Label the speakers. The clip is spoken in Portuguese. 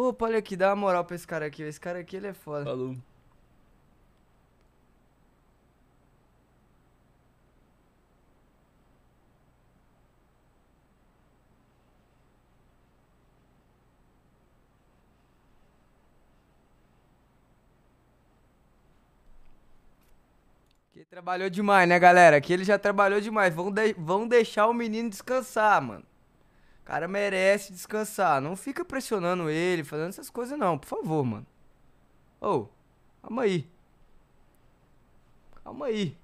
Speaker 1: Opa, olha aqui, dá uma moral pra esse cara aqui. Esse cara aqui, ele é foda.
Speaker 2: Falou.
Speaker 1: Trabalhou demais, né, galera? Que ele já trabalhou demais. Vão, de... Vão deixar o menino descansar, mano. Cara merece descansar. Não fica pressionando ele, fazendo essas coisas, não. Por favor, mano. Ô, calma aí. Calma aí.